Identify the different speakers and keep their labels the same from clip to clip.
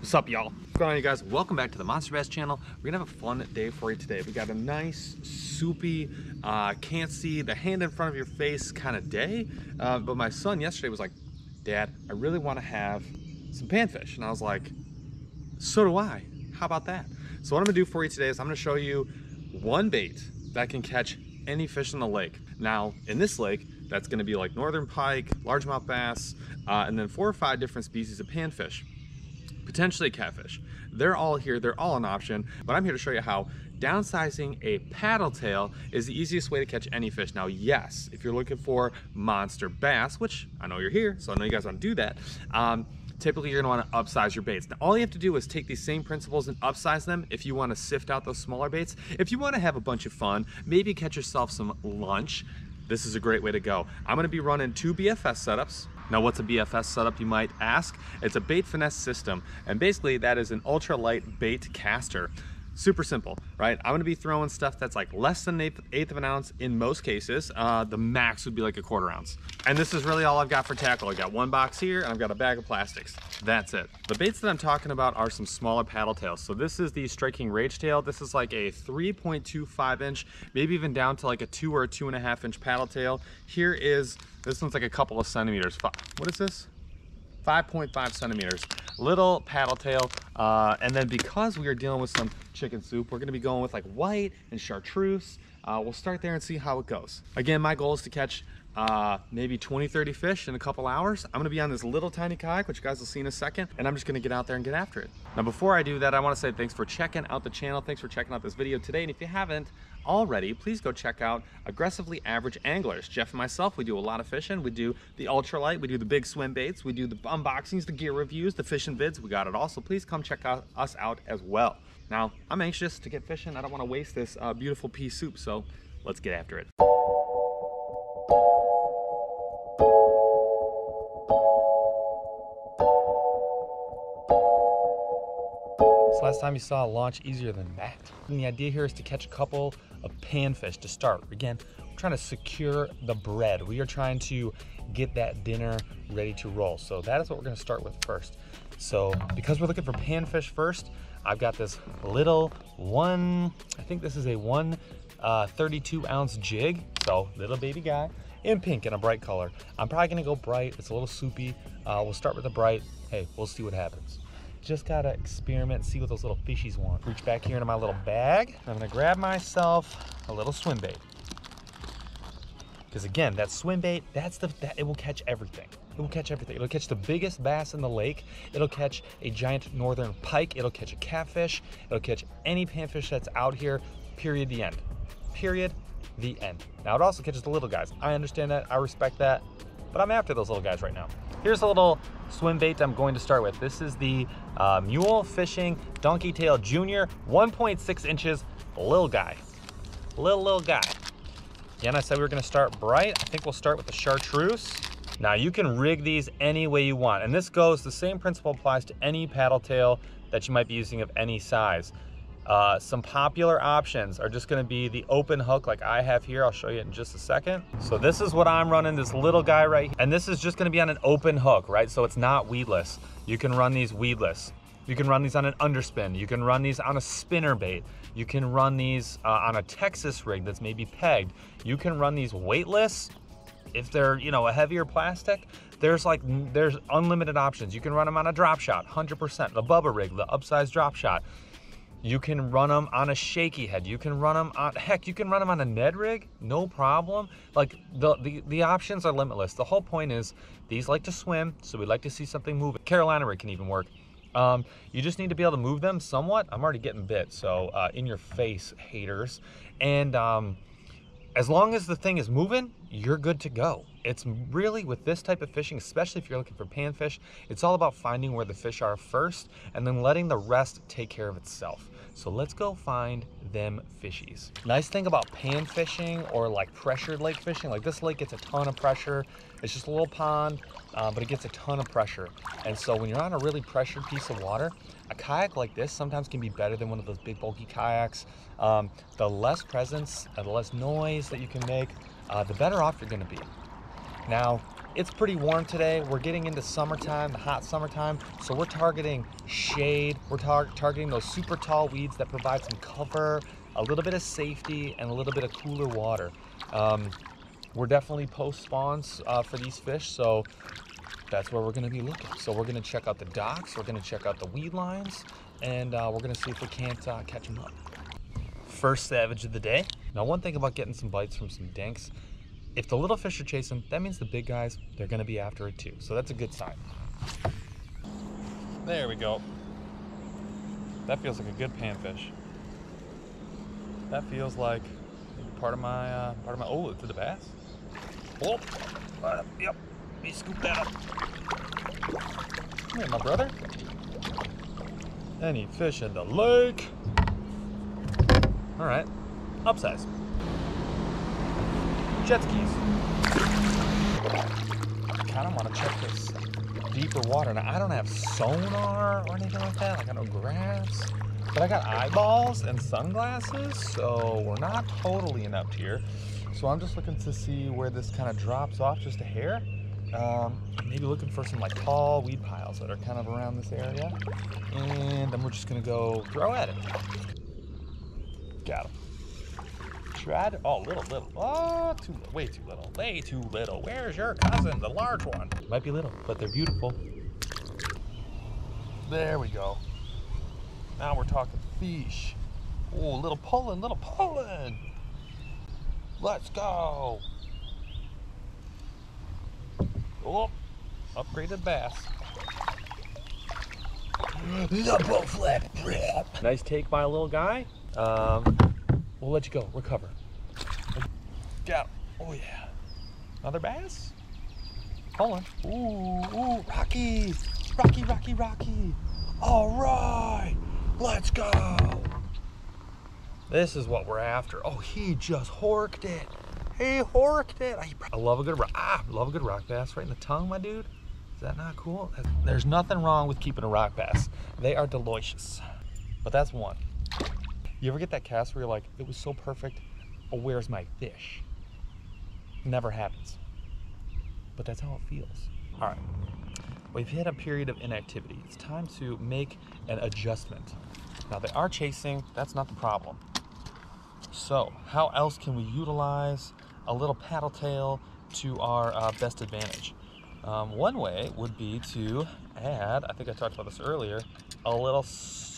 Speaker 1: What's up, y'all? What's going on, you guys? Welcome back to the Monster Bass channel. We're gonna have a fun day for you today. We got a nice, soupy, uh, can't see the hand in front of your face kind of day. Uh, but my son yesterday was like, Dad, I really want to have some panfish. And I was like, so do I. How about that? So what I'm gonna do for you today is I'm gonna show you one bait that can catch any fish in the lake. Now, in this lake, that's gonna be like northern pike, largemouth bass, uh, and then four or five different species of panfish potentially catfish. They're all here, they're all an option, but I'm here to show you how downsizing a paddle tail is the easiest way to catch any fish. Now, yes, if you're looking for monster bass, which I know you're here, so I know you guys want to do that, um, typically you're gonna wanna upsize your baits. Now, all you have to do is take these same principles and upsize them if you wanna sift out those smaller baits. If you wanna have a bunch of fun, maybe catch yourself some lunch, this is a great way to go. I'm gonna be running two BFS setups. Now what's a BFS setup you might ask? It's a bait finesse system and basically that is an ultralight bait caster. Super simple, right? I'm gonna be throwing stuff that's like less than an eighth, eighth of an ounce in most cases. Uh, the max would be like a quarter ounce. And this is really all I've got for tackle. I got one box here and I've got a bag of plastics. That's it. The baits that I'm talking about are some smaller paddle tails. So this is the Strike King Rage Tail. This is like a 3.25 inch, maybe even down to like a two or a two and a half inch paddle tail. Here is, this one's like a couple of centimeters. What is this? 5.5 centimeters. Little paddle tail. Uh, and then because we are dealing with some chicken soup, we're gonna be going with like white and chartreuse. Uh, we'll start there and see how it goes. Again, my goal is to catch uh, maybe 20, 30 fish in a couple hours. I'm gonna be on this little tiny kayak, which you guys will see in a second, and I'm just gonna get out there and get after it. Now, before I do that, I wanna say thanks for checking out the channel. Thanks for checking out this video today. And if you haven't already, please go check out Aggressively Average Anglers. Jeff and myself, we do a lot of fishing. We do the ultralight, we do the big swim baits, we do the unboxings, the gear reviews, the fishing vids. We got it all. So please come check out, us out as well. Now, I'm anxious to get fishing. I don't wanna waste this uh, beautiful pea soup, so let's get after it. Last time you saw a launch easier than that. And the idea here is to catch a couple of panfish to start. Again, we're trying to secure the bread. We are trying to get that dinner ready to roll. So that is what we're gonna start with first. So because we're looking for panfish first, I've got this little one, I think this is a one uh, 32 ounce jig. So little baby guy in pink in a bright color. I'm probably gonna go bright. It's a little soupy. Uh, we'll start with the bright. Hey, we'll see what happens. Just gotta experiment, see what those little fishies want. Reach back here into my little bag. I'm gonna grab myself a little swim bait. Because again, that swim bait, that's the, that, it will catch everything. It will catch everything. It'll catch the biggest bass in the lake. It'll catch a giant northern pike. It'll catch a catfish. It'll catch any panfish that's out here, period, the end. Period, the end. Now it also catches the little guys. I understand that, I respect that, but I'm after those little guys right now. Here's a little swim bait I'm going to start with. This is the uh, Mule Fishing Donkey Tail Junior, 1.6 inches, little guy. Little, little guy. Again, I said we were gonna start bright. I think we'll start with the chartreuse. Now you can rig these any way you want. And this goes, the same principle applies to any paddle tail that you might be using of any size. Uh, some popular options are just gonna be the open hook like I have here. I'll show you in just a second. So this is what I'm running, this little guy right here. And this is just gonna be on an open hook, right? So it's not weedless. You can run these weedless. You can run these on an underspin. You can run these on a spinner bait. You can run these uh, on a Texas rig that's maybe pegged. You can run these weightless if they're, you know, a heavier plastic. There's like, there's unlimited options. You can run them on a drop shot, 100%. The Bubba rig, the upsized drop shot. You can run them on a shaky head. You can run them on, heck, you can run them on a Ned rig, no problem. Like the, the, the options are limitless. The whole point is these like to swim, so we like to see something move. Carolina rig can even work. Um, you just need to be able to move them somewhat. I'm already getting bit, so uh, in your face, haters. And um, as long as the thing is moving, you're good to go. It's really with this type of fishing, especially if you're looking for panfish, it's all about finding where the fish are first and then letting the rest take care of itself. So let's go find them fishies. Nice thing about pan fishing or like pressured lake fishing, like this lake gets a ton of pressure. It's just a little pond, uh, but it gets a ton of pressure. And so when you're on a really pressured piece of water, a kayak like this sometimes can be better than one of those big bulky kayaks. Um, the less presence the less noise that you can make, uh, the better off you're gonna be. Now, it's pretty warm today. We're getting into summertime, the hot summertime. So we're targeting shade. We're tar targeting those super tall weeds that provide some cover, a little bit of safety, and a little bit of cooler water. Um, we're definitely post spawns uh, for these fish. So that's where we're gonna be looking. So we're gonna check out the docks, we're gonna check out the weed lines, and uh, we're gonna see if we can't uh, catch them up. First savage of the day. Now one thing about getting some bites from some dinks, if the little fish are chasing, that means the big guys, they're gonna be after it too. So that's a good sign. There we go. That feels like a good panfish. That feels like part of my, uh, part of my, oh, it's the bass. Oh, uh, yep, let me scoop that up. Come here, my brother. Any fish in the lake? All right, upsize. Jet skis. Kind of want to check this deeper water. Now, I don't have sonar or anything like that. I got no graphs. But I got eyeballs and sunglasses, so we're not totally in up here. So I'm just looking to see where this kind of drops off just a hair. Um, maybe looking for some like tall weed piles that are kind of around this area. And then we're just gonna go throw at it. Got him. Tried, oh, little, little, oh, too, way too little, way too little. Where's your cousin, the large one? Might be little, but they're beautiful. There we go. Now we're talking fish. Oh, little pulling, little pulling. Let's go. Oh, upgraded bass. Double flip. Nice take by a little guy. Um, we'll let you go. Recover. Got. Oh yeah. Another bass. On. Ooh, ooh, Rocky, Rocky, Rocky, Rocky. All right, let's go. This is what we're after. Oh, he just horked it. He horked it. I, I love a good rock. Ah, love a good rock bass right in the tongue, my dude. Is that not cool? There's nothing wrong with keeping a rock bass. They are delicious. But that's one. You ever get that cast where you're like, it was so perfect, but where's my fish? Never happens. But that's how it feels. All right, we've hit a period of inactivity. It's time to make an adjustment. Now they are chasing, that's not the problem. So how else can we utilize a little paddle tail to our uh, best advantage? Um, one way would be to add, I think I talked about this earlier, a little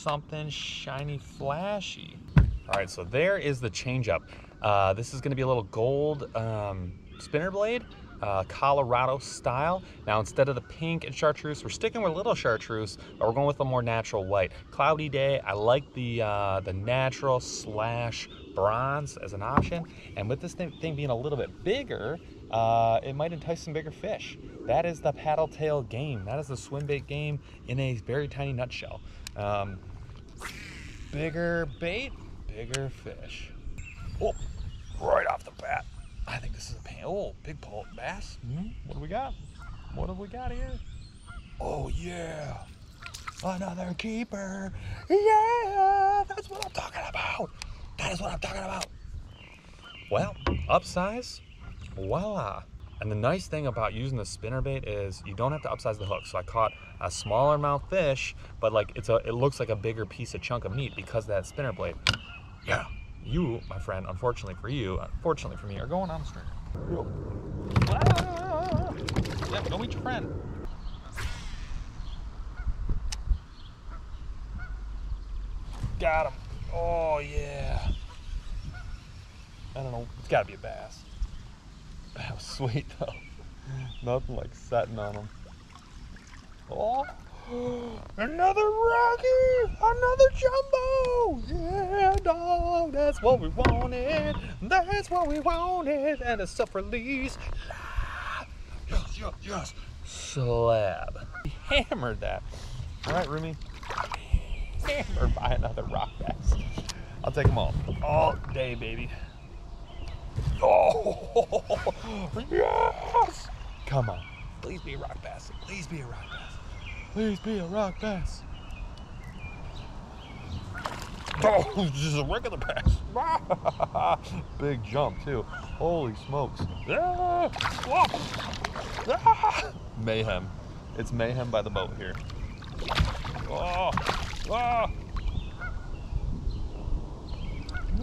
Speaker 1: something shiny flashy. All right, so there is the change up. Uh, this is gonna be a little gold um, spinner blade, uh, Colorado style. Now instead of the pink and chartreuse, we're sticking with a little chartreuse, but we're going with a more natural white. Cloudy day, I like the, uh, the natural slash bronze as an option. And with this thing, thing being a little bit bigger, uh, it might entice some bigger fish. That is the paddle tail game. That is the swim bait game in a very tiny nutshell. Um, bigger bait, bigger fish. Oh, right off the bat. I think this is a pan. Oh, big pole bass. Hmm? What do we got? What have we got here? Oh yeah, another keeper. Yeah, that's what I'm talking about. That is what I'm talking about. Well, upsize, voila. And the nice thing about using the spinner bait is you don't have to upsize the hook. So I caught a smaller mouth fish, but like it's a, it looks like a bigger piece of chunk of meat because of that spinner blade. Yeah, you, my friend, unfortunately for you, unfortunately for me, are going on the stringer. Ah! Yeah, go meet your friend. Got him. Oh yeah. I don't know. It's got to be a bass. That was sweet though. Nothing like setting on them. Oh, another Rocky, another jumbo. Yeah, dog, that's what we wanted. That's what we wanted. And a self-release. Yes, yes, yes. Slab. Hammered that. All right, Rumi. Hammered by another rock bass. I'll take them all. All day, baby. Oh, yes! Come on. Please be a rock bass. Please be a rock bass. Please be a rock bass. Oh, just a regular bass. Big jump, too. Holy smokes. Yeah. Ah! Mayhem. It's mayhem by the boat here. Oh, oh.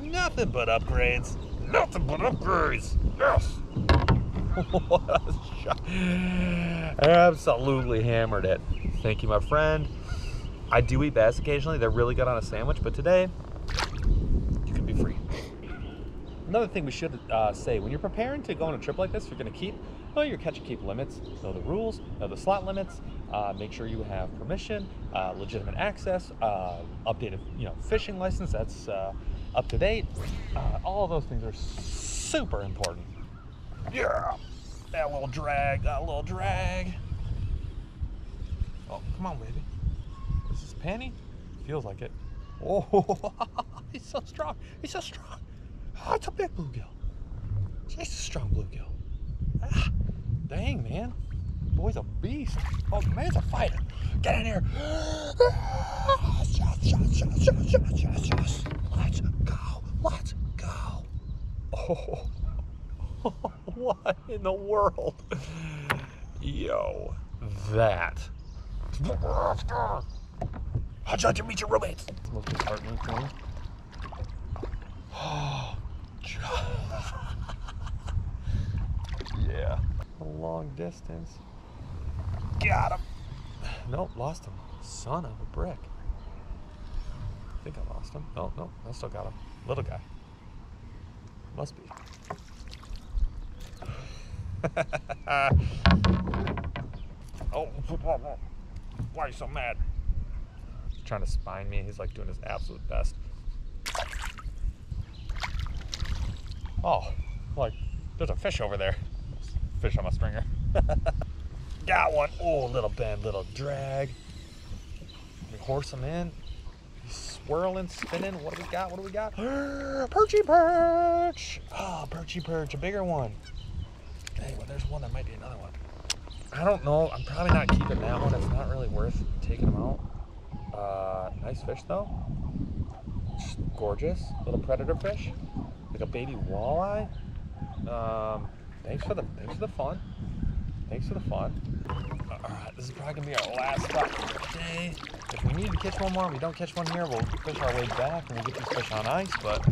Speaker 1: Nothing but upgrades. Nothing but upgrades. Yes. what a shot. Absolutely hammered it. Thank you, my friend. I do eat bass occasionally. They're really good on a sandwich, but today you can be free. Another thing we should uh, say when you're preparing to go on a trip like this, you're going to keep know your catch and keep limits, know the rules, know the slot limits. Uh, make sure you have permission, uh, legitimate access, uh, updated you know fishing license that's uh, up to date. Uh, all those things are super important. Yeah, that little drag, that little drag. Oh, come on, baby. This is Penny? Feels like it. Oh, he's so strong. He's so strong. Oh, it's a big bluegill. He's a strong bluegill. Ah, dang, man. Boy's a beast. Oh, the man's a fighter. Get in here. Yes, yes, yes, yes, yes, yes, yes. Let's go. Let's go. Oh, what in the world? Yo, that. How'd you like to meet your roommates? It's the most disheartening thing. Oh, yeah. A long distance. Got him. Nope, lost him. Son of a brick. I think I lost him. Oh, no, no, I still got him. Little guy. Must be. oh, why are you so mad? He's trying to spine me. He's like doing his absolute best. Oh, like there's a fish over there. Fish on my stringer. Got one. Oh, little bend, little drag. We horse him in. He's swirling, spinning. What do we got? What do we got? Perchy perch. Oh, perchy perch, a bigger one. Hey, well, there's one that might be another one. I don't know. I'm probably not keeping that one. It's not really worth taking them out. Uh, nice fish though. Just gorgeous little predator fish, like a baby walleye. Um, thanks for the thanks for the fun. Thanks for the fun. All right, this is probably gonna be our last stop for the day. If we need to catch one more, we don't catch one here, we'll fish our way back and we'll get these fish on ice. But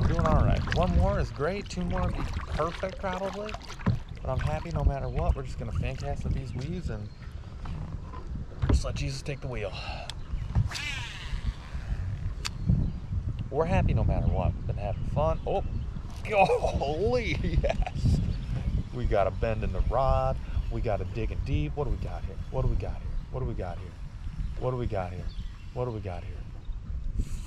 Speaker 1: we're doing all right. One more is great. Two more would be perfect probably. But I'm happy no matter what. We're just gonna fan cast at these weaves and just let Jesus take the wheel. We're happy no matter what. Been having fun. Oh, holy yes. We got a bend in the rod. We got a digging deep. What do we got here? What do we got here? What do we got here? What do we got here? What do we got here?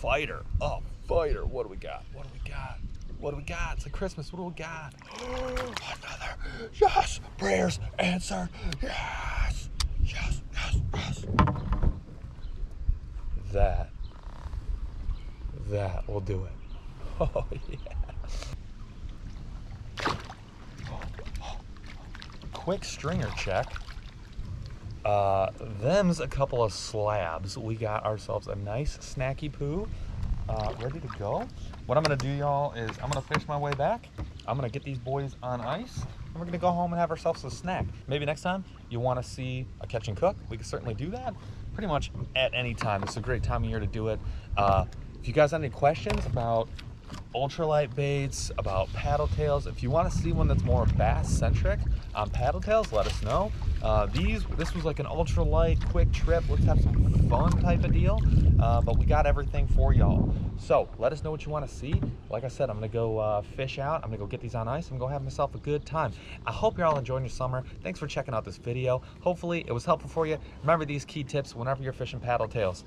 Speaker 1: Fighter. Oh, fighter. What do we got? What do we got? What do we got? It's like Christmas. What do we got? Another. Yes. Prayers answered. Yes. Yes. Yes. Yes. That. That will do it. Oh, yeah. Quick stringer check. Uh, them's a couple of slabs. We got ourselves a nice snacky poo uh, ready to go. What I'm gonna do, y'all, is I'm gonna fish my way back. I'm gonna get these boys on ice, and we're gonna go home and have ourselves a snack. Maybe next time you wanna see a catch and cook, we can certainly do that. Pretty much at any time. It's a great time of year to do it. Uh, if you guys have any questions about ultralight baits, about paddle tails. If you want to see one that's more bass centric on paddle tails, let us know. Uh, these, this was like an ultralight quick trip. Let's have some fun type of deal. Uh, but we got everything for y'all. So let us know what you want to see. Like I said, I'm gonna go uh, fish out. I'm gonna go get these on ice. I'm gonna go have myself a good time. I hope you're all enjoying your summer. Thanks for checking out this video. Hopefully it was helpful for you. Remember these key tips whenever you're fishing paddle tails.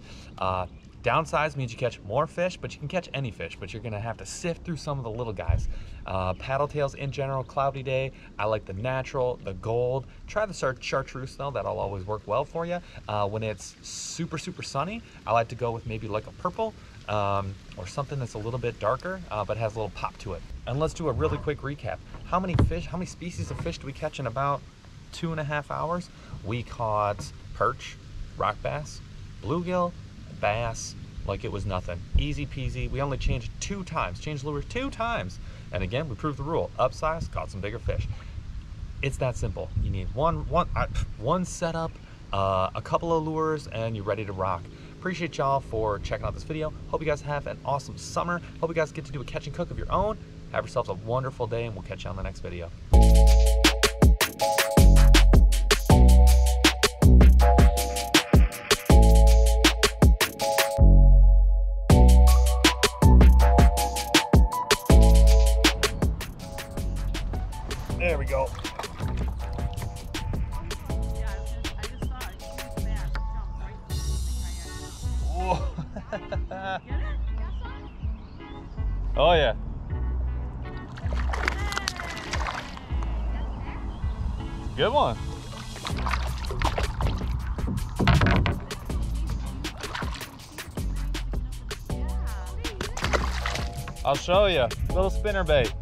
Speaker 1: Downsize means you catch more fish, but you can catch any fish, but you're gonna have to sift through some of the little guys. Uh, paddle tails in general, cloudy day. I like the natural, the gold. Try the chartreuse though, that'll always work well for you. Uh, when it's super, super sunny, I like to go with maybe like a purple um, or something that's a little bit darker, uh, but has a little pop to it. And let's do a really quick recap. How many fish, how many species of fish do we catch in about two and a half hours? We caught perch, rock bass, bluegill, bass like it was nothing. Easy peasy. We only changed two times, changed lures two times. And again, we proved the rule. Upsize, caught some bigger fish. It's that simple. You need one, one, uh, one setup, uh, a couple of lures, and you're ready to rock. Appreciate y'all for checking out this video. Hope you guys have an awesome summer. Hope you guys get to do a catch and cook of your own. Have yourselves a wonderful day, and we'll catch you on the next video. Good one. I'll show you. Little spinner bait.